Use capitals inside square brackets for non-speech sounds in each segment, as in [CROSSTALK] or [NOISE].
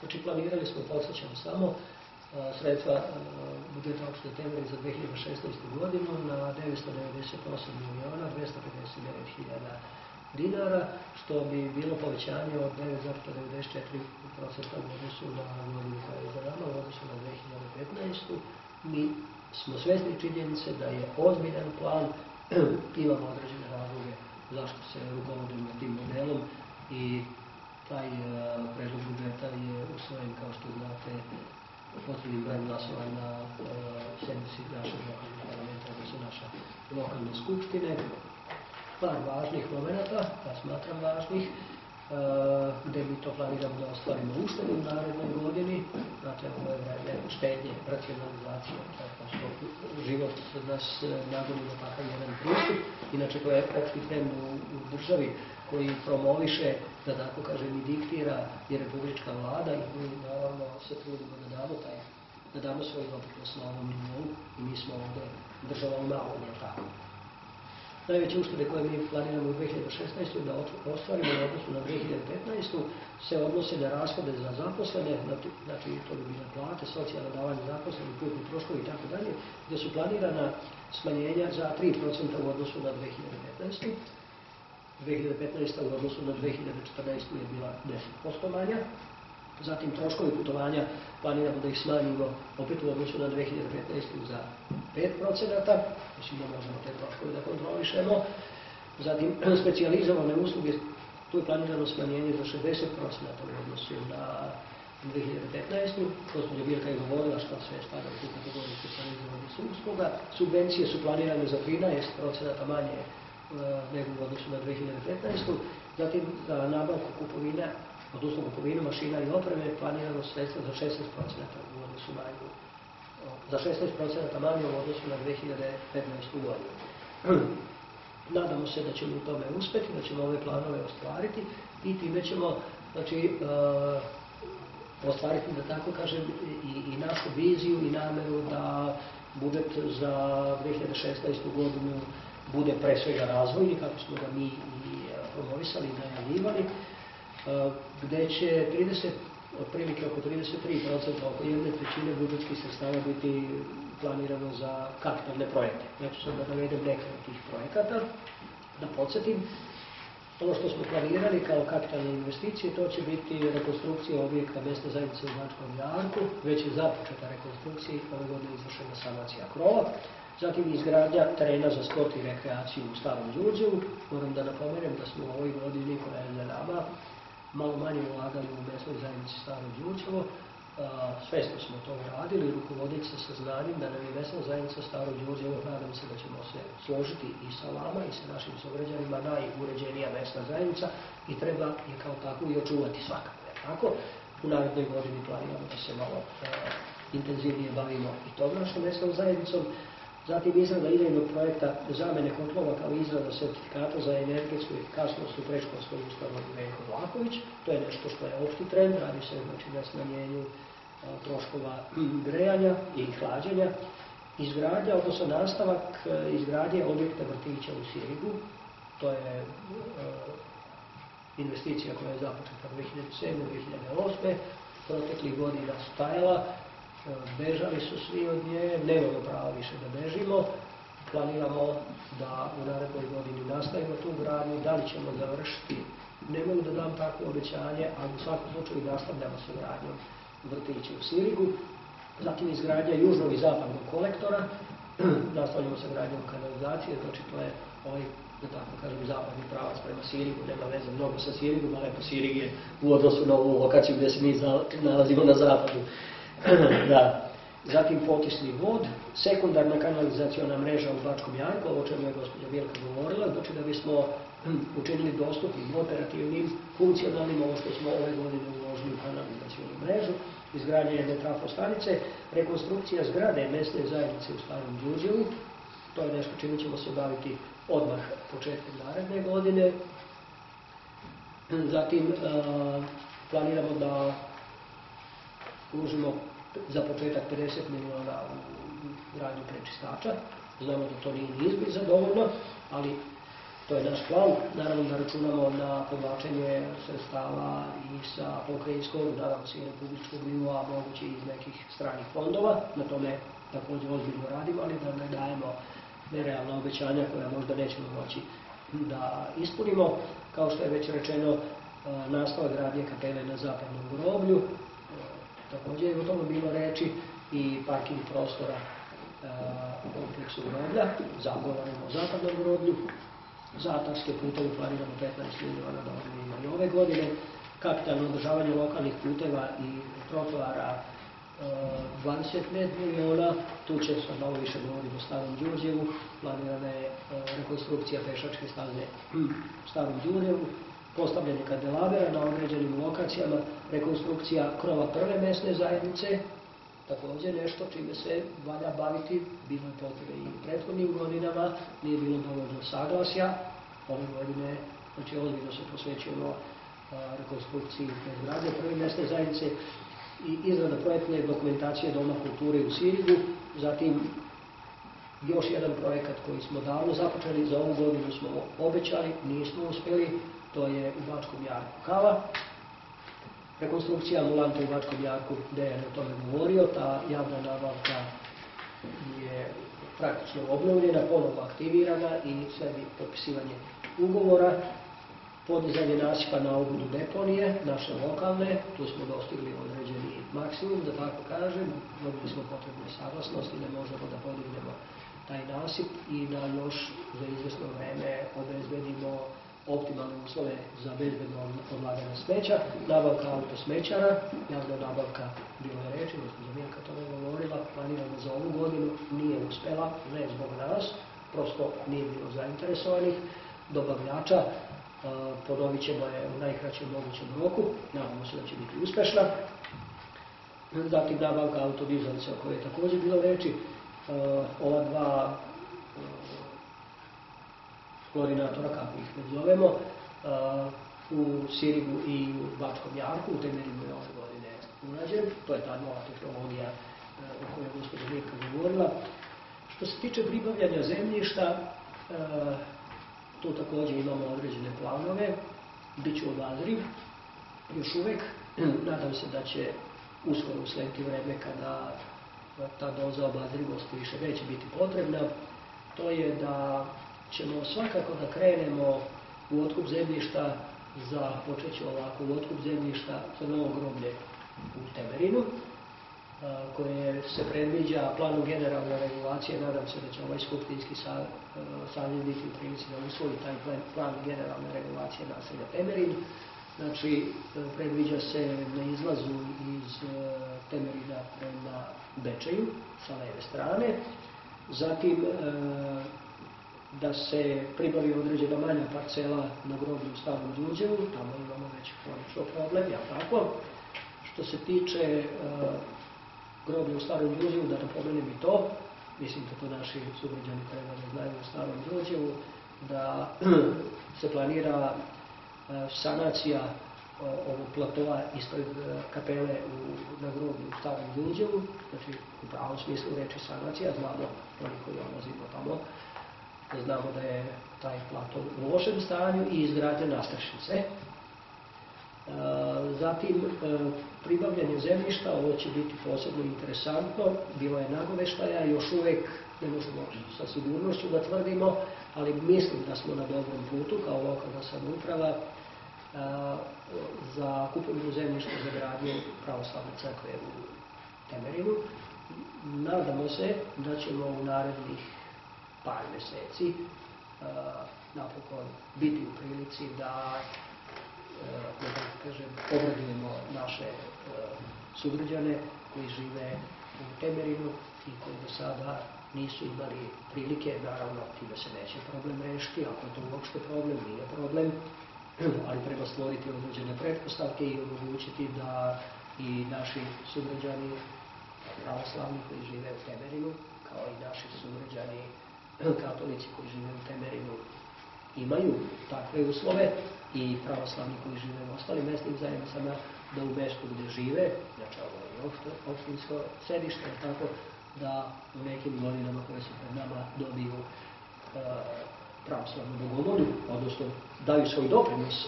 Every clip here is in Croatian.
Znači planirali smo, podsjećam samo, sredstva budžeta opšte temelje za 2016. godinu na 998 miliona 259 hiljada dinara, što bi bilo povećanje od 9,94% u odnosu na godinu koja je za nama, u odnosu na 2015. Mi smo svesni činjenice da je ozbiljan plan, [CLEARS THROAT] imamo određene razloge zašto se rukovodimo tim modelom i taj uh, predlog budžeta je usvojen, kao što znate, potrebnim brojem glasova na uh, sedmici našeg lokalnog parlamenta, odnosno naše lokalne skupštine. Par važnih momenta, ja smatram važnih, uh, gde mi to planiramo da ostvarimo uštedu u narednoj godini, znate, ovo je vreme štednje, racionalizacije, tako život nas nagoni na takav jedan pristup, inače to je opšti trend u, državi, koji promoviše, da tako kažem, i diktira i republička vlada i mi naravno se trudimo da damo taj, da damo svoj doprinos na ovom nivou. I mi smo ovde država u malom, je tako. Najveće uštede koje mi planiramo u 2016. da ostvarimo u odnosu na 2015. se odnose na rashode za zaposlene, znači to bi bile plate, socijalne davanje zaposlene, putni troškovi i tako dalje, gde su planirana smanjenja za 3% u odnosu na 2015. 2015. u odnosu na 2014. je bila 10% manja. Zatim troškovi putovanja planiramo da ih smanjimo opet u odnosu na 2015. za 5%. Mislim da možemo te troškove da kontrolišemo. Zatim specializovane usluge, tu je planirano smanjenje za 60% u odnosu na 2015. Gospodin Birka je govorila što sve spada u tu kategoriju specializovanih usluga. Subvencije su planirane za 13% manje nego u odnosu na 2015. Zatim za nabavku kupovina, odnosno kupovinu mašina i opreme planirano sredstva za 16% u odnosu manju za 16% manje u odnosu na 2015. godinu. [CLEARS THROAT] Nadamo se da ćemo u tome uspeti, da ćemo ove planove ostvariti i time ćemo znači, uh, ostvariti, da tako kažem, i, i našu viziju i nameru da budžet za 2016. godinu bude pre svega razvojni, kako smo ga mi i promovisali i najavljivali, gde će 30, otprilike oko 33%, oko jedne trećine budžetskih sredstava biti planirano za kapitalne projekte. Ja ću sad da navedem neke od tih projekata, da podsjetim. Ono što smo planirali kao kapitalne investicije, to će biti rekonstrukcija objekta mesta zajednice u Bačkom Jarku, već je započeta rekonstrukcija ove godine izvršena sanacija krova. Zatim izgradnja terena za sport i rekreaciju u Starom Đurđevu. Moram da napomenem da smo u ovoj godini koja je za nama malo manje ulagali u mesnoj zajednici Staro Đurđevo. Svesno smo to uradili, rukovoditi se sa znanjem da nam je mesna zajednica Staro Đurđevo, nadam se da ćemo se složiti i sa vama i sa našim sograđanima najuređenija mesna zajednica i treba je kao takvu i očuvati svakako. Tako? U narednoj godini planiramo da se malo intenzivnije bavimo i tom našom mesnom zajednicom. Zatim izrada idejnog projekta zamene kotlova kao izrada sertifikata za energetsku efikasnost u preškolskoj ustanovi Venko Vlaković. To je nešto što je opšti trend, radi se znači, na smanjenju troškova grejanja i hlađenja. Izgradnja, odnosno nastavak izgradnje objekta vrtića u Sirigu. To je investicija koja je započeta 2007-2008. Proteklih godina stajala bežali su svi od nje, nemamo pravo više da bežimo, planiramo da u narednoj godini nastavimo tu gradnju, da li ćemo završiti, ne mogu da dam takvo obećanje, ali u svakom slučaju nastavljamo sa gradnjom vrtića u Sirigu, zatim izgradnja južnog i zapadnog kolektora, [CLEARS THROAT] nastavljamo sa gradnjom kanalizacije, znači to je ovaj da tako kažem, zapadni pravac prema Sirigu, nema veze mnogo sa Sirigom, ali eto Sirig je u odnosu na ovu lokaciju gde se mi nalazimo na zapadu. [CLEARS THROAT] da. Zatim potisni vod, sekundarna kanalizacijona mreža u Bačkom Jarku, o čemu je gospođa Bilka govorila, znači da bismo hm, učinili dostupnim, operativnim, funkcionalnim ovo što smo ove godine uložili u kanalizacijonu mrežu, izgradnje jedne trafostanice, rekonstrukcija zgrade mesne zajednice u Starom Đuđevu, to je nešto čime ćemo se baviti odmah početkom naredne godine. Zatim planiramo da uložimo za početak 50 miliona u prečistača. Znamo da to nije ni izbliza dovoljno, ali To je naš plan. Naravno da računamo na povlačenje sredstava i sa pokrajinskog, naravno i republičkog nivoa, moguće iz nekih stranih fondova. Na tome također ozbiljno radimo, ali da ne dajemo nerealna obećanja koja možda nećemo moći da ispunimo. Kao što je već rečeno, e, nastavak gradnje kapele na zapadnom groblju, također je o tome bilo reči i parking prostora e, u kompleksu groblja, zagovaramo o zapadnom groblju, zatarske puteve planiramo 15 milijuna da ima i ove godine, kapitalno održavanje lokalnih puteva i trotoara 25 milijuna, tu će se malo više govoriti o Starom Đurđevu, planirana je rekonstrukcija pešačke staze [CLEARS THROAT] u Starom Đurđevu, postavljanje kandelabera na određenim lokacijama, rekonstrukcija krova prve mesne zajednice, također nešto čime se valja baviti, bilo je potrebe i u prethodnim godinama, nije bilo dovoljno saglasja, ove godine, znači ozbiljno se posvećujemo rekonstrukciji zgrade prve mesne zajednice i izrada projektne dokumentacije Doma kulture u Sirigu, zatim još jedan projekat koji smo davno započeli, za ovu godinu smo obećali, nismo uspjeli, to je u Bačkom jarku Kava. Rekonstrukcija ambulante u Bačkom jarku, je o tome govorio, ta javna nabavka je praktično obnovljena, ponovo aktivirana i sve bi potpisivanje ugovora podizanje nasipa na obudu deponije, naše lokalne, tu smo dostigli određeni maksimum, da tako kažem, dobili smo potrebne saglasnosti, ne možemo da podignemo taj nasip i da još za izvesno vreme optimalne uslove za bezbedno odlaganje smeća, nabavka autosmećara, javna nabavka, bilo je reči, gospođa Milka to je govorila, planiramo za ovu godinu, nije uspela, ne zbog nas, prosto nije bilo zainteresovanih dobavljača, ponovit ćemo je u najkraćem mogućem roku, nadamo se da će biti uspešna. Zatim nabavka autodizalica o kojoj je također bilo reči, ova dva koordinatora, kako ih ne zovemo, u Sirigu i u Bačkom Jarku, u temeljima je ove godine urađen. To je ta nova tehnologija o kojoj je gospođa Mirka govorila. Što se tiče pribavljanja zemljišta, tu također imamo određene planove, bit ću obazriv, još uvijek. [CLEARS THROAT] Nadam se da će uskoro uslediti vreme kada ta doza obazrivosti više neće biti potrebna. To je da ćemo svakako da krenemo u otkup zemljišta za, počet ovako, u otkup zemljišta za novo groblje u Temerinu koje se predviđa planu generalne regulacije, nadam se da će ovaj skuptinski savjet biti u prilici da usvoji taj plan generalne regulacije naselja Temerin. Znači, predviđa se na izlazu iz Temerina prema Bečeju sa leve strane. Zatim, da se pribavi određena manja parcela na groblju u Starom Đurđevu, tamo imamo već kronično problem, ja tako. Što se tiče groblje u Starom Đurđevu, da napomenem i to, mislim da to naši sugrađani treba da znaju u Starom Đurđevu, da [CLEARS THROAT] se planira e, sanacija ovog platova ispred e, kapele na groblju u Starom Đurđevu, znači u pravom smislu reči sanacija, znamo oni koji odlazimo tamo, znamo da je taj plato u lošem stanju i izgradnje nastrešnice, Zatim, e, pribavljanje zemljišta, ovo će biti posebno interesantno, bilo je nagoveštaja, još uvijek ne možemo sa sigurnošću da tvrdimo, ali mislim da smo na dobrom putu kao lokalna samouprava za kupovinu zemljišta za gradnju pravoslavne crkve u Temerinu. Nadamo se da ćemo u narednih par meseci napokon biti u prilici da da tako kažem, obradujemo naše e, sugrađane koji žive u Temerinu i koji do sada nisu imali prilike, naravno time se neće problem rešiti, ako je to uopšte problem, nije problem, [CLEARS THROAT] ali treba stvoriti određene pretpostavke i omogućiti da i naši sugrađani pravoslavni koji žive u Temerinu, kao i naši sugrađani katolici koji žive u Temerinu imaju takve uslove i pravoslavni koji žive u ostalim mestnim zajednicama da u mestu gde žive, znači ovo je opštinsko sedište, tako da u nekim godinama koje su pred nama dobiju uh, pravoslavnu bogomolju, odnosno daju svoj doprinos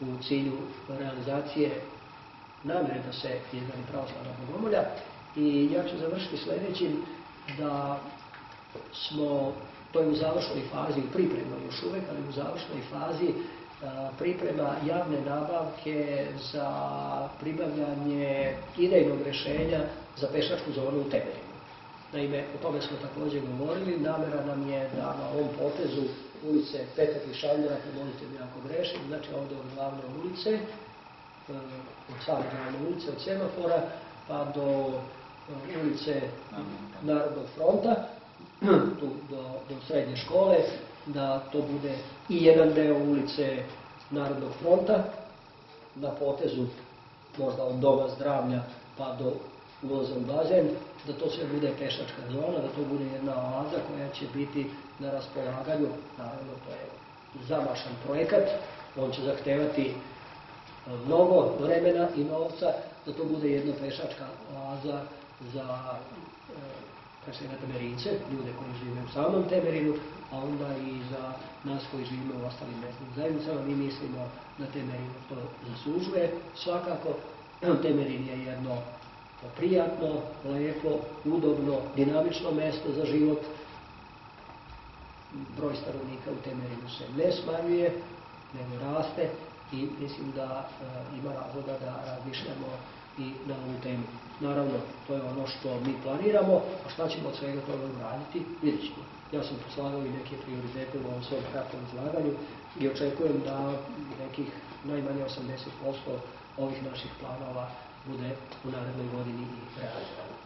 u cilju realizacije namjere da se izgradi pravoslavna bogomolja. I ja ću završiti sljedećim da smo, to je u završnoj fazi, u pripremnoj još uvijek, ali u završnoj fazi priprema javne nabavke za pribavljanje idejnog rješenja za pešačku zonu u Temerinu. Naime, o tome smo također govorili. Namjera nam je da na ovom potezu ulice Petra Krišandjera, pomolite mi ako grešim, znači ovdje od glavne ulice, e, od same glavne ulice, od semafora, pa do e, ulice Narodnog fronta, tu do, do srednje škole, da to bude i jedan deo ulice Narodnog fronta, na potezu možda od doma zdravlja pa do ulaza u bazen, da to sve bude pešačka zona, da to bude jedna oaza koja će biti na raspolaganju. Naravno, to je zamašan projekat, on će zahtevati e, mnogo vremena i novca, da to bude jedna pešačka oaza za e, na temerince, ljude koji žive u samom temerinu, a onda i za nas koji živimo u ostalim mestnim zajednicama. Mi mislimo da temerin to zaslužuje. Svakako, temerin je jedno prijatno, lijepo, udobno, dinamično mjesto za život. Broj stanovnika u temerinu se ne smanjuje, nego raste i mislim da e, ima razloga da razmišljamo i na ovu temu. Naravno, to je ono što mi planiramo, a šta ćemo od svega toga uraditi, vidjet ćemo. Ja sam poslagao i neke prioritete u ovom svom kratkom izlaganju i očekujem da nekih najmanje 80% ovih naših planova bude u narednoj godini i realizovano.